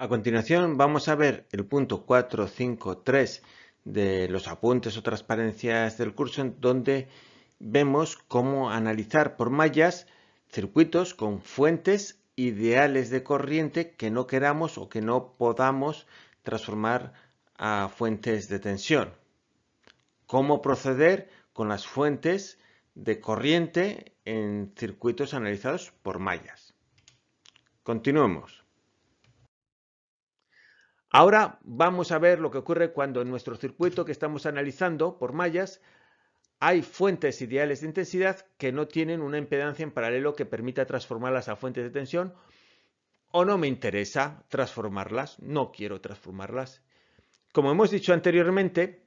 A continuación vamos a ver el punto 453 de los apuntes o transparencias del curso en donde vemos cómo analizar por mallas circuitos con fuentes ideales de corriente que no queramos o que no podamos transformar a fuentes de tensión. Cómo proceder con las fuentes de corriente en circuitos analizados por mallas. Continuemos. Ahora vamos a ver lo que ocurre cuando en nuestro circuito que estamos analizando por mallas hay fuentes ideales de intensidad que no tienen una impedancia en paralelo que permita transformarlas a fuentes de tensión o no me interesa transformarlas, no quiero transformarlas. Como hemos dicho anteriormente,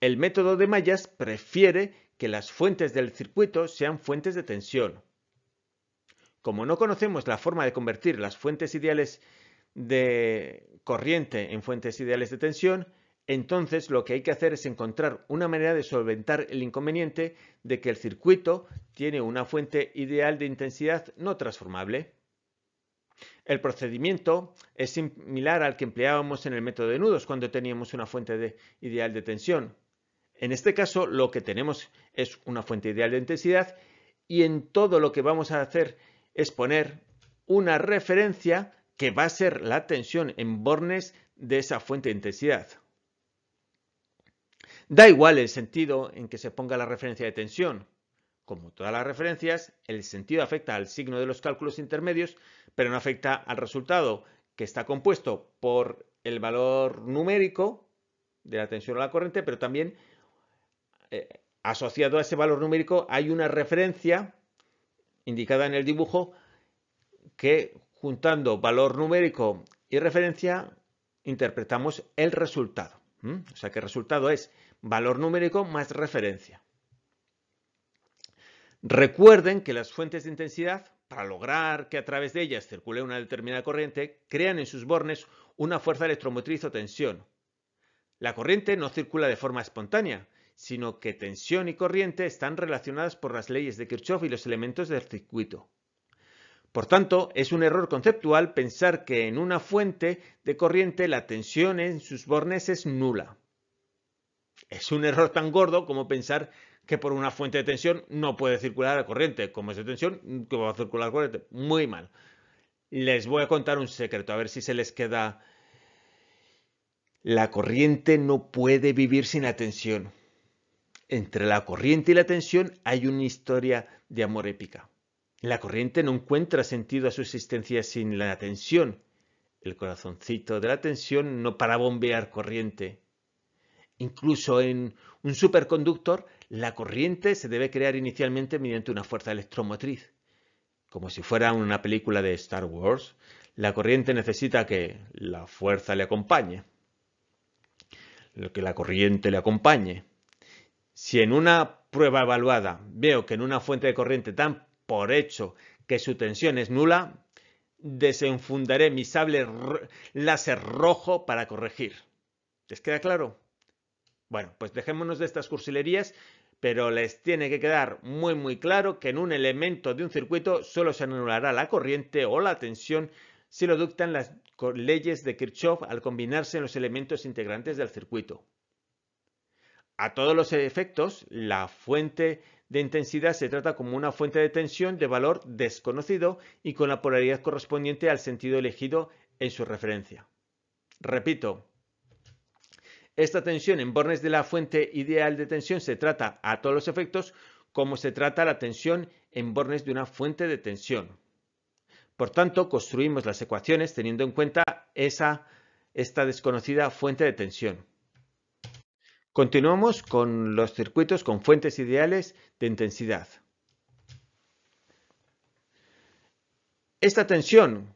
el método de mallas prefiere que las fuentes del circuito sean fuentes de tensión. Como no conocemos la forma de convertir las fuentes ideales de corriente en fuentes ideales de tensión, entonces lo que hay que hacer es encontrar una manera de solventar el inconveniente de que el circuito tiene una fuente ideal de intensidad no transformable. El procedimiento es similar al que empleábamos en el método de nudos cuando teníamos una fuente ideal de tensión. En este caso lo que tenemos es una fuente ideal de intensidad y en todo lo que vamos a hacer es poner una referencia que va a ser la tensión en bornes de esa fuente de intensidad. Da igual el sentido en que se ponga la referencia de tensión. Como todas las referencias, el sentido afecta al signo de los cálculos intermedios, pero no afecta al resultado, que está compuesto por el valor numérico de la tensión a la corriente, pero también eh, asociado a ese valor numérico hay una referencia indicada en el dibujo que juntando valor numérico y referencia interpretamos el resultado. O sea que el resultado es valor numérico más referencia. Recuerden que las fuentes de intensidad, para lograr que a través de ellas circule una determinada corriente, crean en sus bornes una fuerza electromotriz o tensión. La corriente no circula de forma espontánea, sino que tensión y corriente están relacionadas por las leyes de Kirchhoff y los elementos del circuito. Por tanto, es un error conceptual pensar que en una fuente de corriente la tensión en sus bornes es nula. Es un error tan gordo como pensar que por una fuente de tensión no puede circular la corriente. Como es de tensión, ¿cómo va a circular la corriente? Muy mal. Les voy a contar un secreto, a ver si se les queda... La corriente no puede vivir sin la tensión. Entre la corriente y la tensión hay una historia de amor épica. La corriente no encuentra sentido a su existencia sin la tensión. El corazoncito de la tensión no para bombear corriente. Incluso en un superconductor, la corriente se debe crear inicialmente mediante una fuerza electromotriz. Como si fuera una película de Star Wars, la corriente necesita que la fuerza le acompañe. Que la corriente le acompañe. Si en una prueba evaluada veo que en una fuente de corriente dan por hecho que su tensión es nula, desenfundaré mi sable láser rojo para corregir. ¿Les queda claro? Bueno, pues dejémonos de estas cursilerías, pero les tiene que quedar muy muy claro que en un elemento de un circuito solo se anulará la corriente o la tensión si lo dictan las leyes de Kirchhoff al combinarse en los elementos integrantes del circuito. A todos los efectos, la fuente de intensidad se trata como una fuente de tensión de valor desconocido y con la polaridad correspondiente al sentido elegido en su referencia. Repito, esta tensión en bornes de la fuente ideal de tensión se trata a todos los efectos como se trata la tensión en bornes de una fuente de tensión. Por tanto, construimos las ecuaciones teniendo en cuenta esa, esta desconocida fuente de tensión. Continuamos con los circuitos con fuentes ideales de intensidad. Esta tensión,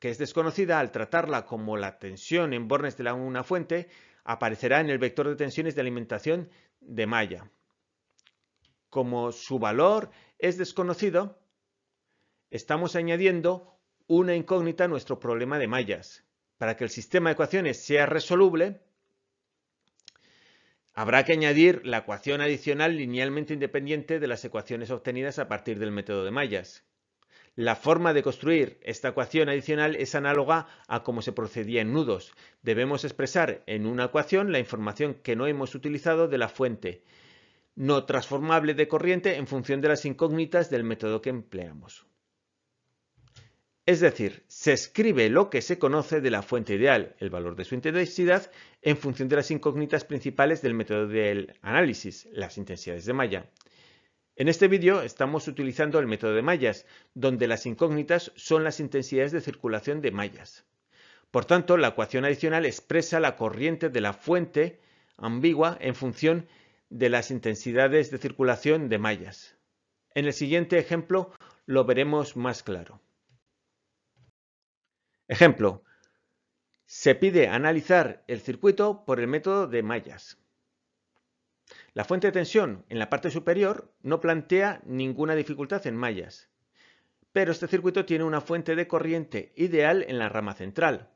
que es desconocida al tratarla como la tensión en bornes de una fuente, aparecerá en el vector de tensiones de alimentación de malla. Como su valor es desconocido, estamos añadiendo una incógnita a nuestro problema de mallas. Para que el sistema de ecuaciones sea resoluble, habrá que añadir la ecuación adicional linealmente independiente de las ecuaciones obtenidas a partir del método de mallas. La forma de construir esta ecuación adicional es análoga a cómo se procedía en nudos. Debemos expresar en una ecuación la información que no hemos utilizado de la fuente no transformable de corriente en función de las incógnitas del método que empleamos. Es decir, se escribe lo que se conoce de la fuente ideal, el valor de su intensidad, en función de las incógnitas principales del método del análisis, las intensidades de malla. En este vídeo estamos utilizando el método de mallas, donde las incógnitas son las intensidades de circulación de mallas. Por tanto, la ecuación adicional expresa la corriente de la fuente ambigua en función de las intensidades de circulación de mallas. En el siguiente ejemplo lo veremos más claro. Ejemplo. Se pide analizar el circuito por el método de mallas. La fuente de tensión en la parte superior no plantea ninguna dificultad en mallas, pero este circuito tiene una fuente de corriente ideal en la rama central.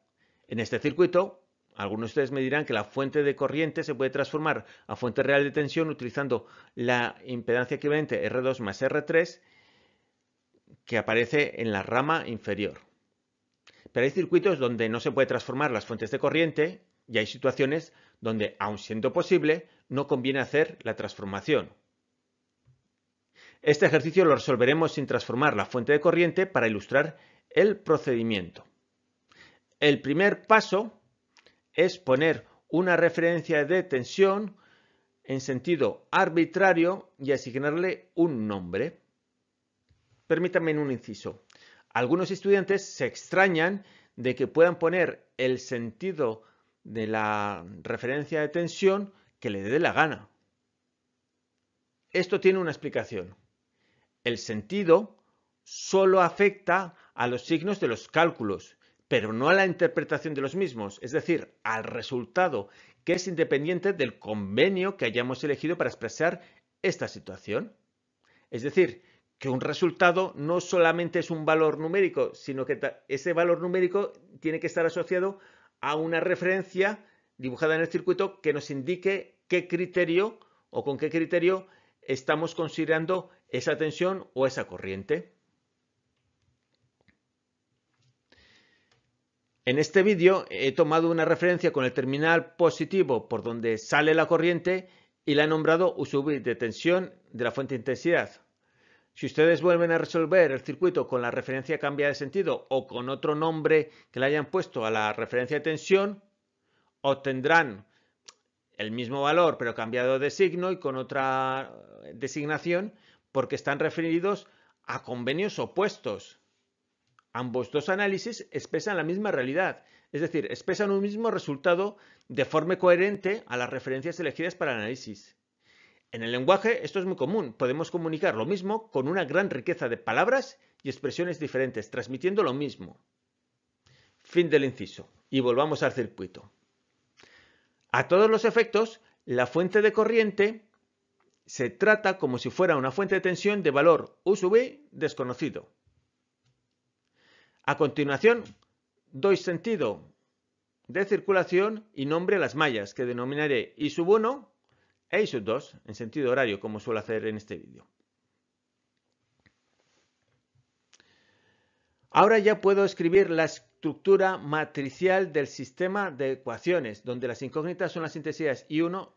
En este circuito, algunos de ustedes me dirán que la fuente de corriente se puede transformar a fuente real de tensión utilizando la impedancia equivalente R2 más R3 que aparece en la rama inferior. Pero hay circuitos donde no se puede transformar las fuentes de corriente y hay situaciones donde, aun siendo posible, no conviene hacer la transformación. Este ejercicio lo resolveremos sin transformar la fuente de corriente para ilustrar el procedimiento. El primer paso es poner una referencia de tensión en sentido arbitrario y asignarle un nombre. Permítanme un inciso. Algunos estudiantes se extrañan de que puedan poner el sentido de la referencia de tensión que le dé la gana. Esto tiene una explicación. El sentido solo afecta a los signos de los cálculos, pero no a la interpretación de los mismos, es decir, al resultado, que es independiente del convenio que hayamos elegido para expresar esta situación. Es decir, que un resultado no solamente es un valor numérico, sino que ese valor numérico tiene que estar asociado a una referencia dibujada en el circuito que nos indique qué criterio o con qué criterio estamos considerando esa tensión o esa corriente. En este vídeo he tomado una referencia con el terminal positivo por donde sale la corriente y la he nombrado USUB de tensión de la fuente de intensidad. Si ustedes vuelven a resolver el circuito con la referencia cambia de sentido o con otro nombre que le hayan puesto a la referencia de tensión, obtendrán el mismo valor pero cambiado de signo y con otra designación porque están referidos a convenios opuestos. Ambos dos análisis expresan la misma realidad, es decir, expresan un mismo resultado de forma coherente a las referencias elegidas para el análisis. En el lenguaje esto es muy común, podemos comunicar lo mismo con una gran riqueza de palabras y expresiones diferentes, transmitiendo lo mismo. Fin del inciso. Y volvamos al circuito. A todos los efectos, la fuente de corriente se trata como si fuera una fuente de tensión de valor U sub I desconocido. A continuación, doy sentido de circulación y nombre a las mallas, que denominaré I sub 1 e y sub 2 en sentido horario, como suelo hacer en este vídeo. Ahora ya puedo escribir la estructura matricial del sistema de ecuaciones, donde las incógnitas son las intensidades I1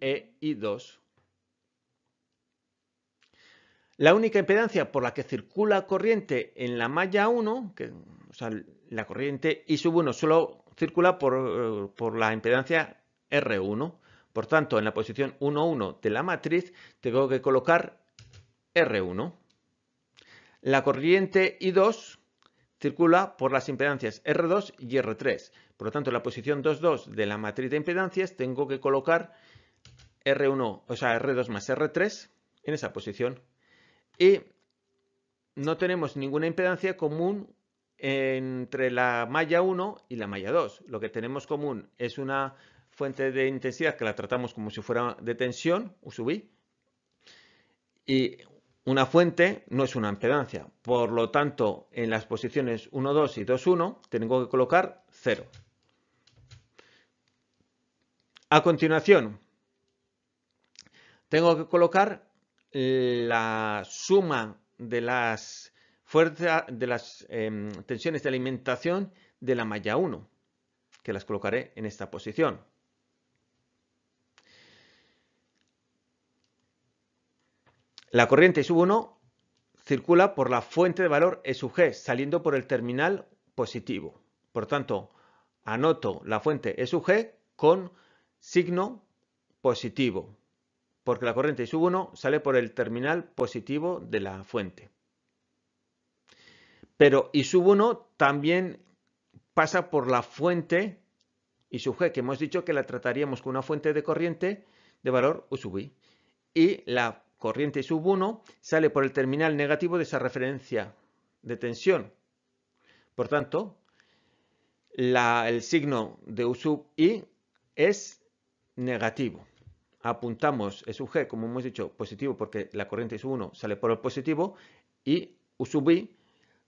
e I2. La única impedancia por la que circula corriente en la malla 1, que, o sea, la corriente I sub 1 solo circula por, eh, por la impedancia R1. Por tanto, en la posición 1, 1 de la matriz tengo que colocar R1. La corriente I2 circula por las impedancias R2 y R3. Por lo tanto, en la posición 2, 2 de la matriz de impedancias tengo que colocar R1, o sea, R2 más R3 en esa posición. Y no tenemos ninguna impedancia común entre la malla 1 y la malla 2. Lo que tenemos común es una fuente de intensidad que la tratamos como si fuera de tensión, U sub I, y una fuente no es una impedancia. Por lo tanto, en las posiciones 1, 2 y 2, 1 tengo que colocar 0. A continuación, tengo que colocar la suma de las fuerza de las em, tensiones de alimentación de la malla 1, que las colocaré en esta posición. La corriente I sub 1 circula por la fuente de valor E sub G, saliendo por el terminal positivo. Por tanto, anoto la fuente E sub G con signo positivo, porque la corriente I sub 1 sale por el terminal positivo de la fuente. Pero I sub 1 también pasa por la fuente I sub G, que hemos dicho que la trataríamos con una fuente de corriente de valor U sub I. Y la corriente I sub 1 sale por el terminal negativo de esa referencia de tensión. Por tanto, el signo de U sub I es negativo. Apuntamos E sub G, como hemos dicho, positivo porque la corriente sub 1 sale por el positivo y U sub I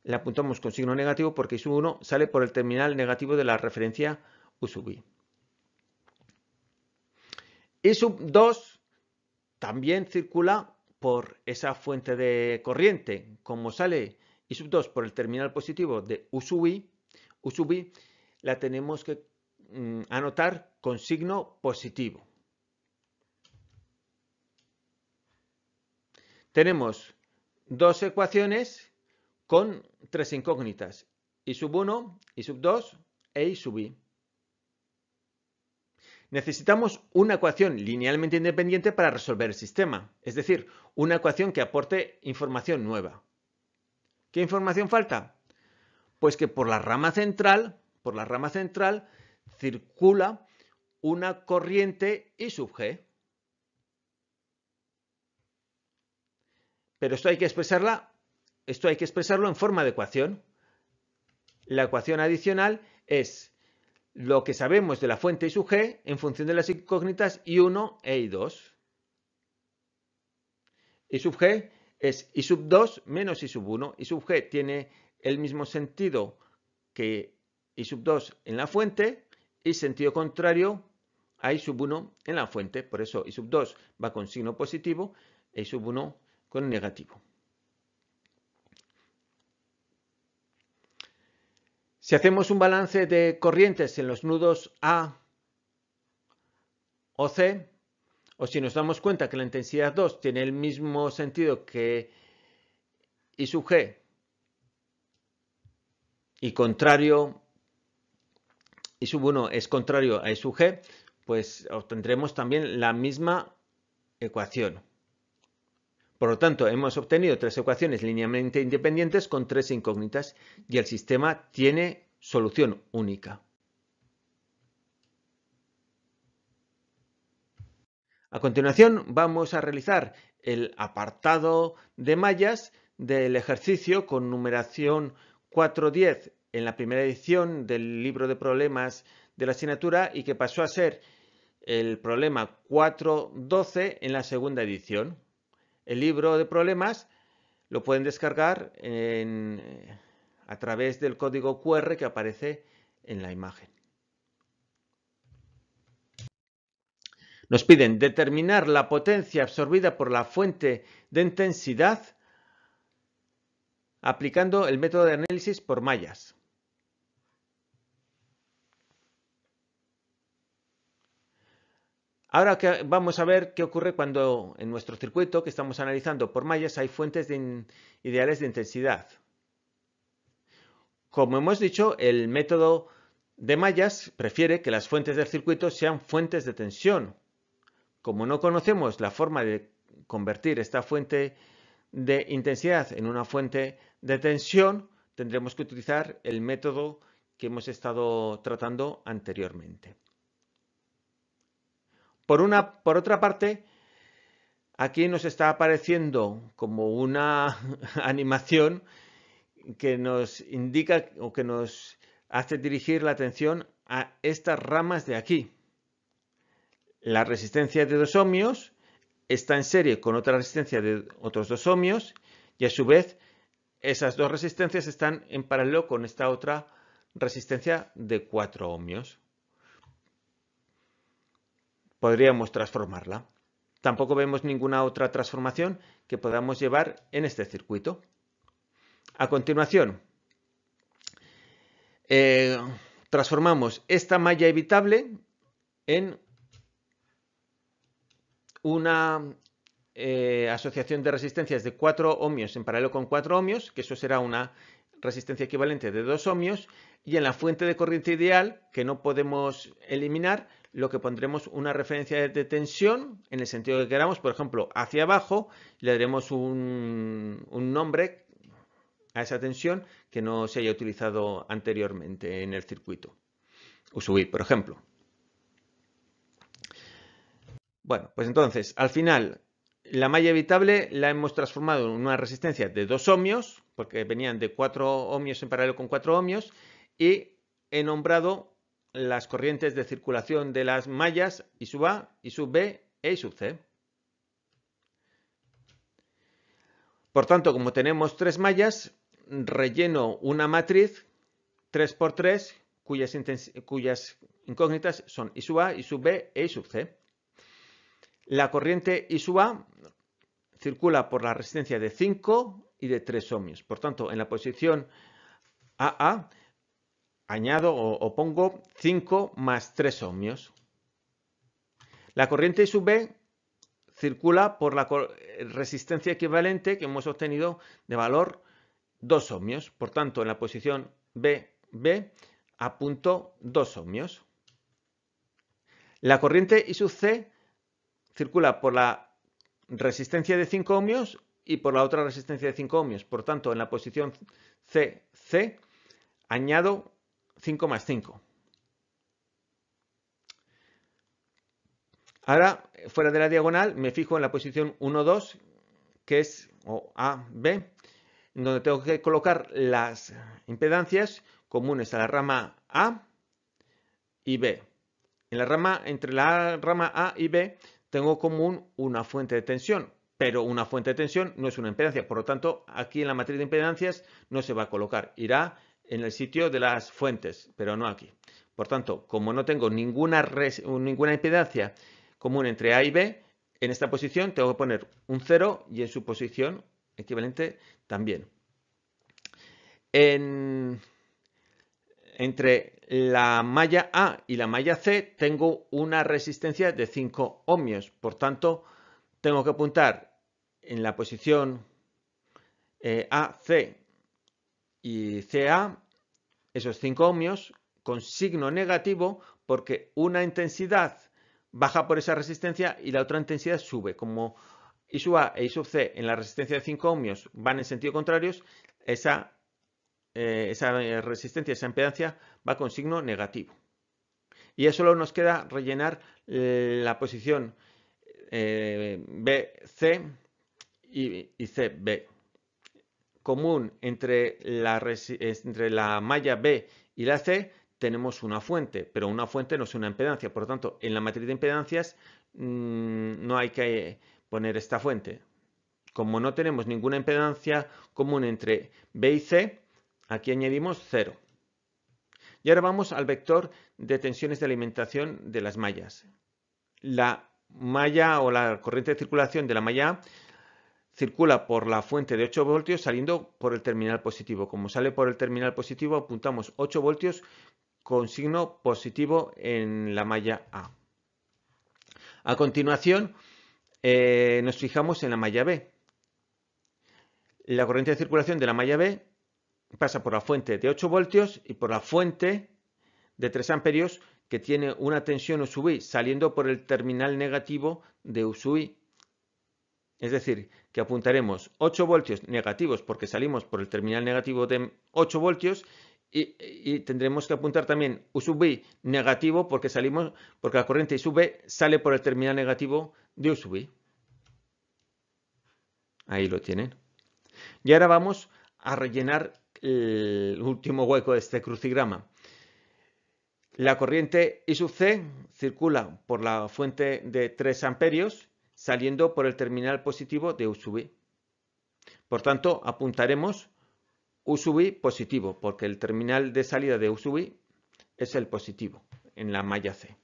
la apuntamos con signo negativo porque I sub 1 sale por el terminal negativo de la referencia U sub I. I sub 2 también circula por esa fuente de corriente. Como sale I sub 2 por el terminal positivo de U sub I, U la tenemos que mm, anotar con signo positivo. Tenemos dos ecuaciones con tres incógnitas, i sub 1, i sub 2 e i sub i. Necesitamos una ecuación linealmente independiente para resolver el sistema, es decir, una ecuación que aporte información nueva. ¿Qué información falta? Pues que por la rama central, por la rama central circula una corriente I sub G. Pero esto hay que expresarla, esto hay que expresarlo en forma de ecuación. La ecuación adicional es lo que sabemos de la fuente I sub G en función de las incógnitas I1 e I2. I sub G es I sub 2 menos I sub 1. I sub G tiene el mismo sentido que I sub 2 en la fuente y sentido contrario a I sub 1 en la fuente. Por eso I sub 2 va con signo positivo e I sub 1 con negativo. Si hacemos un balance de corrientes en los nudos A o C, o si nos damos cuenta que la intensidad 2 tiene el mismo sentido que I sub G y contrario, I sub 1 es contrario a I sub G, pues obtendremos también la misma ecuación. Por lo tanto, hemos obtenido tres ecuaciones linealmente independientes con tres incógnitas y el sistema tiene solución única. A continuación vamos a realizar el apartado de mallas del ejercicio con numeración 410 en la primera edición del libro de problemas de la asignatura y que pasó a ser el problema 412 en la segunda edición. El libro de problemas lo pueden descargar a través del código QR que aparece en la imagen. Nos piden determinar la potencia absorbida por la fuente de intensidad aplicando el método de análisis por mallas. Ahora vamos a ver qué ocurre cuando en nuestro circuito que estamos analizando por mallas hay fuentes ideales de intensidad. Como hemos dicho, el método de mallas prefiere que las fuentes del circuito sean fuentes de tensión. Como no conocemos la forma de convertir esta fuente de intensidad en una fuente de tensión, tendremos que utilizar el método que hemos estado tratando anteriormente. Por, una, por otra parte, aquí nos está apareciendo como una animación que nos indica o que nos hace dirigir la atención a estas ramas de aquí. La resistencia de dos ohmios está en serie con otra resistencia de otros dos ohmios y a su vez esas dos resistencias están en paralelo con esta otra resistencia de 4 ohmios podríamos transformarla. Tampoco vemos ninguna otra transformación que podamos llevar en este circuito. A continuación, eh, transformamos esta malla evitable en una eh, asociación de resistencias de 4 ohmios en paralelo con 4 ohmios, que eso será una resistencia equivalente de 2 ohmios, y en la fuente de corriente ideal, que no podemos eliminar, lo que pondremos una referencia de tensión en el sentido que queramos, por ejemplo, hacia abajo, le daremos un, nombre a esa tensión que no se haya utilizado anteriormente en el circuito. USUI, por ejemplo. Bueno, pues entonces, al final, la malla evitable la hemos transformado en una resistencia de 2 ohmios, porque venían de 4 ohmios en paralelo con 4 ohmios, y he nombrado las corrientes de circulación de las mallas I sub A, I sub B e I sub C. Por tanto, como tenemos tres mallas, relleno una matriz 3x3 cuyas, cuyas incógnitas son I sub A, I sub B e I sub C. La corriente I sub A circula por la resistencia de 5 y de 3 ohmios. Por tanto, en la posición AA añado o, pongo 5 más 3 ohmios. La corriente sub B circula por la resistencia equivalente que hemos obtenido de valor 2 ohmios. Por tanto, en la posición BB apunto 2 ohmios. La corriente I sub C circula por la resistencia de 5 ohmios y por la otra resistencia de 5 ohmios. Por tanto, en la posición CC añado 5 más 5. Ahora, fuera de la diagonal, me fijo en la posición 1, 2, que es o A, B, donde tengo que colocar las impedancias comunes a la rama A y B. En la rama, entre la rama A y B, tengo común una fuente de tensión, pero una fuente de tensión no es una impedancia. Por lo tanto, aquí en la matriz de impedancias no se va a colocar. Irá en el sitio de las fuentes, pero no aquí. Por tanto, como no tengo ninguna, impedancia común entre A y B, en esta posición tengo que poner un 0 y en su posición equivalente también. entre la malla A y la malla C tengo una resistencia de 5 ohmios. Por tanto, tengo que apuntar en la posición eh, AC y CA esos 5 ohmios con signo negativo porque una intensidad baja por esa resistencia y la otra intensidad sube. Como I sub A e I C en la resistencia de 5 ohmios van en sentido contrarios, esa, eh, esa resistencia, esa impedancia va con signo negativo. Y ya solo nos queda rellenar eh, la posición eh, BC y, y CB común entre la, entre la malla B y la C tenemos una fuente, pero una fuente no es una impedancia. Por lo tanto, en la matriz de impedancias mm, no hay que poner esta fuente. Como no tenemos ninguna impedancia común entre B y C, aquí añadimos 0. Y ahora vamos al vector de tensiones de alimentación de las mallas. La malla o la corriente de circulación de la malla A circula por la fuente de 8 voltios saliendo por el terminal positivo. Como sale por el terminal positivo, apuntamos 8 voltios con signo positivo en la malla A. A continuación, eh, nos fijamos en la malla B. La corriente de circulación de la malla B pasa por la fuente de 8 voltios y por la fuente de 3 amperios que tiene una tensión U saliendo por el terminal negativo de U es decir, que apuntaremos 8 voltios negativos porque salimos por el terminal negativo de 8 voltios y, tendremos que apuntar también U sub I negativo porque salimos porque la corriente I sub B sale por el terminal negativo de U sub I. Ahí lo tienen. Y ahora vamos a rellenar el último hueco de este crucigrama. La corriente I sub C circula por la fuente de 3 amperios saliendo por el terminal positivo de U Por tanto, apuntaremos U positivo, porque el terminal de salida de U es el positivo en la malla C.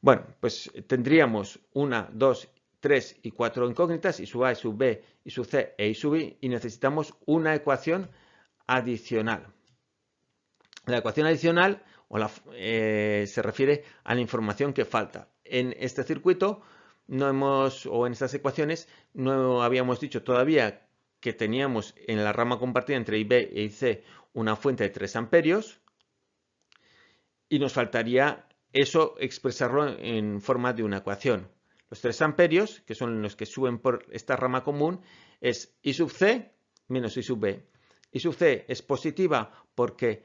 Bueno, pues tendríamos una, dos, 3 y 4 incógnitas, y sub A, y sub B, y sub C e y sub I, y necesitamos una ecuación adicional. La ecuación adicional eh, se refiere a la información que falta. En este circuito no hemos, o en estas ecuaciones, no habíamos dicho todavía que teníamos en la rama compartida entre IB e IC una fuente de 3 amperios y nos faltaría eso expresarlo en forma de una ecuación. Los 3 amperios, que son los que suben por esta rama común, es I sub C menos I sub B. I sub C es positiva porque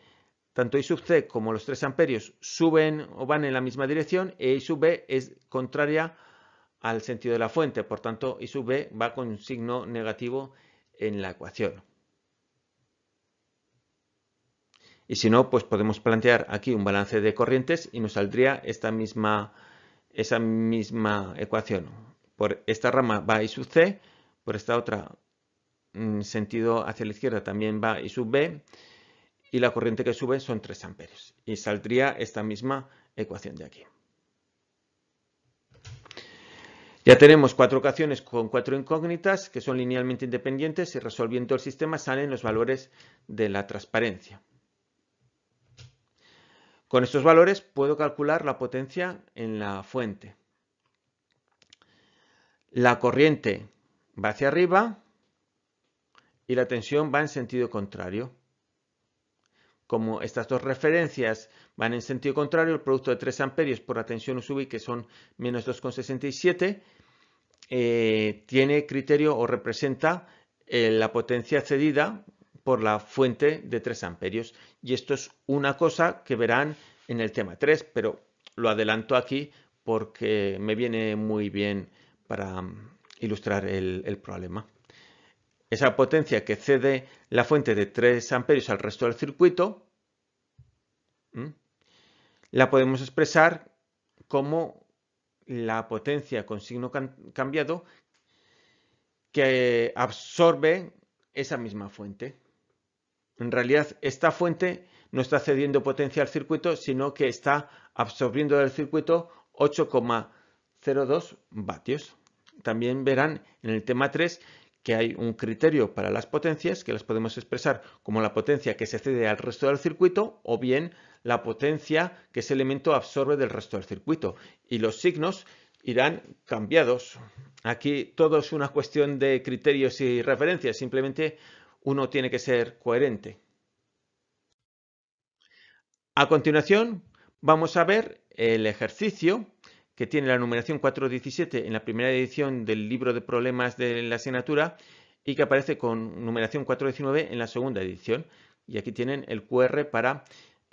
tanto I sub C como los 3 amperios suben o van en la misma dirección e I sub B es contraria al sentido de la fuente. Por tanto, I sub B va con signo negativo en la ecuación. Y si no, pues podemos plantear aquí un balance de corrientes y nos saldría esta misma, esa misma ecuación. Por esta rama va I sub C, por esta otra en sentido hacia la izquierda también va I sub B y la corriente que sube son 3 amperios. Y saldría esta misma ecuación de aquí. Ya tenemos cuatro ecuaciones con cuatro incógnitas que son linealmente independientes y resolviendo el sistema salen los valores de la transparencia. Con estos valores puedo calcular la potencia en la fuente. La corriente va hacia arriba y la tensión va en sentido contrario. Como estas dos referencias van en sentido contrario, el producto de 3 amperios por la tensión U que son menos 2,67, eh, tiene criterio o representa eh, la potencia cedida por la fuente de 3 amperios. Y esto es una cosa que verán en el tema 3, pero lo adelanto aquí porque me viene muy bien para mm, ilustrar el, problema. Esa potencia que cede la fuente de 3 amperios al resto del circuito, la podemos expresar como la potencia con signo cambiado que absorbe esa misma fuente. En realidad, esta fuente no está cediendo potencia al circuito, sino que está absorbiendo del circuito 8,02 vatios. También verán en el tema 3 que hay un criterio para las potencias que las podemos expresar como la potencia que se cede al resto del circuito o bien la potencia que ese elemento absorbe del resto del circuito. Y los signos irán cambiados. Aquí todo es una cuestión de criterios y referencias, simplemente uno tiene que ser coherente. A continuación, vamos a ver el ejercicio que tiene la numeración 417 en la primera edición del libro de problemas de la asignatura y que aparece con numeración 419 en la segunda edición. Y aquí tienen el QR para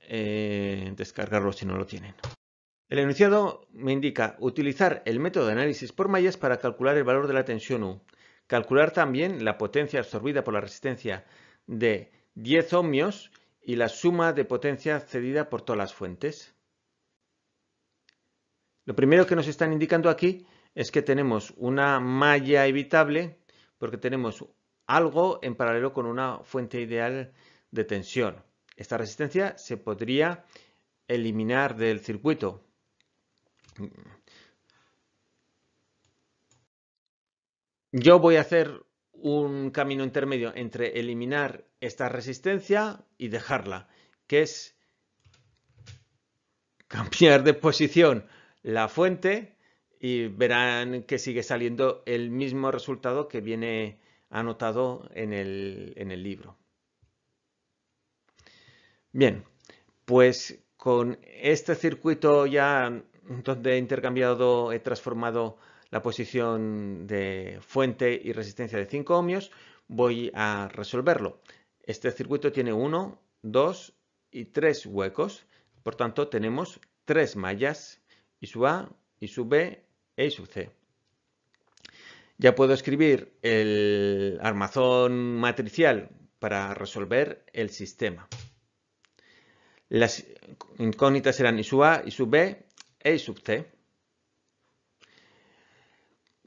eh, descargarlo si no lo tienen. El enunciado me indica utilizar el método de análisis por mallas para calcular el valor de la tensión U. Calcular también la potencia absorbida por la resistencia de 10 ohmios y la suma de potencia cedida por todas las fuentes. Lo primero que nos están indicando aquí es que tenemos una malla evitable porque tenemos algo en paralelo con una fuente ideal de tensión. Esta resistencia se podría eliminar del circuito. Yo voy a hacer un camino intermedio entre eliminar esta resistencia y dejarla, que es cambiar de posición la fuente y verán que sigue saliendo el mismo resultado que viene anotado en el, en el libro. Bien, pues con este circuito ya donde he intercambiado, he transformado la posición de fuente y resistencia de 5 ohmios, voy a resolverlo. Este circuito tiene 1, 2 y 3 huecos, por tanto tenemos 3 mallas, I sub A, I sub B e I sub C. Ya puedo escribir el armazón matricial para resolver el sistema. Las incógnitas serán I sub A, I sub B e sub C.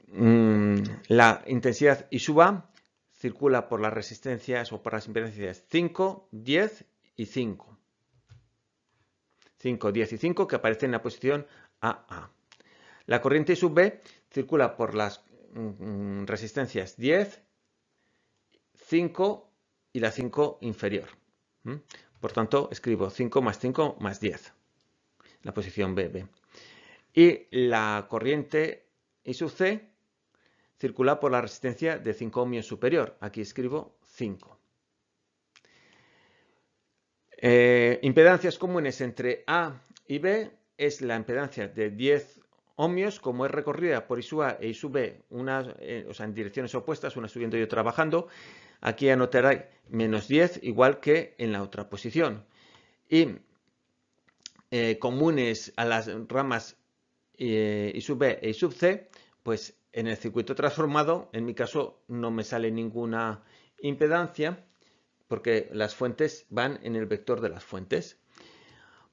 Mm, la intensidad I sub A circula por las resistencias o por las impedancias 5, 10 y 5. 5, 10 y 5 que aparecen en la posición AA. La corriente sub B circula por las mm, resistencias 10, 5 y la 5 inferior. Por tanto, escribo 5 más 5 más 10, la posición BB. Y la corriente I sub C circula por la resistencia de 5 ohmios superior. Aquí escribo 5. Eh, impedancias comunes entre A y B es la impedancia de 10 ohmios, como es recorrida por I A e I B, eh, o sea, en direcciones opuestas, una subiendo y otra bajando, aquí anotaré menos 10, igual que en la otra posición. Y eh, comunes a las ramas B e I sub C, pues en el circuito transformado, en mi caso, no me sale ninguna impedancia porque las fuentes van en el vector de las fuentes.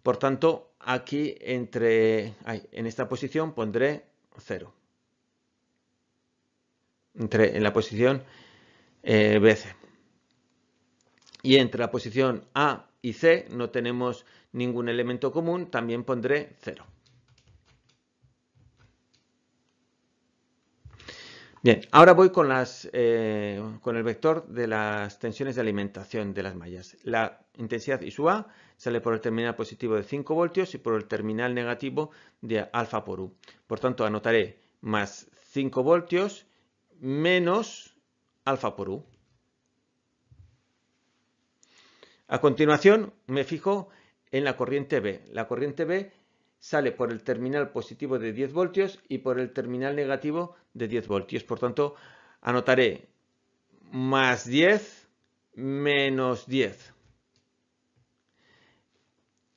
Por tanto, aquí entre, en esta posición pondré 0. Entre, en la posición eh, BC. Y entre la posición A y C no tenemos ningún elemento común, también pondré 0. Bien, ahora voy eh, con el vector de las tensiones de alimentación de las mallas. La intensidad I sub A sale por el terminal positivo de 5 voltios y por el terminal negativo de alfa por U. Por tanto, anotaré más 5 voltios menos alfa por U. A continuación, me fijo en la corriente B. La corriente B sale por el terminal positivo de 10 voltios y por el terminal negativo de 10 voltios. Por tanto, anotaré más 10 menos 10.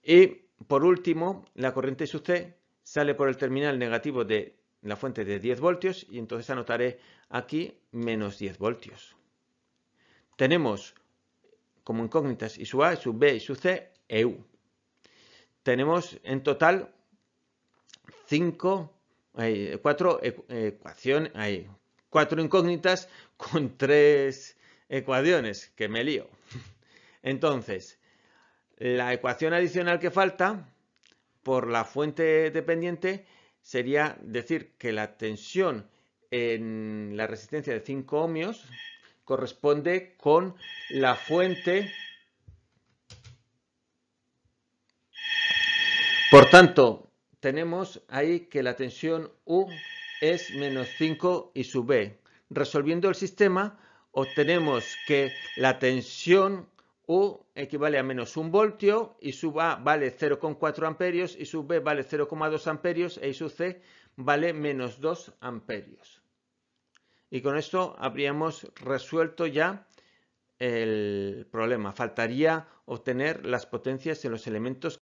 Y por último, la corriente sub C sale por el terminal negativo de la fuente de 10 voltios y entonces anotaré aquí menos 10 voltios. Tenemos como incógnitas I sub A, I sub B, I sub C, EU tenemos en total cinco, hay cuatro ecuaciones, hay cuatro incógnitas con tres ecuaciones, que me lío. Entonces, la ecuación adicional que falta por la fuente dependiente sería decir que la tensión en la resistencia de 5 ohmios corresponde con la fuente Por tanto, tenemos ahí que la tensión U es menos 5 y sub B. Resolviendo el sistema, obtenemos que la tensión U equivale a menos 1 voltio y sub A vale 0,4 amperios y sub B vale 0,2 amperios e I sub C vale menos 2 amperios. Y con esto habríamos resuelto ya el problema. Faltaría obtener las potencias en los elementos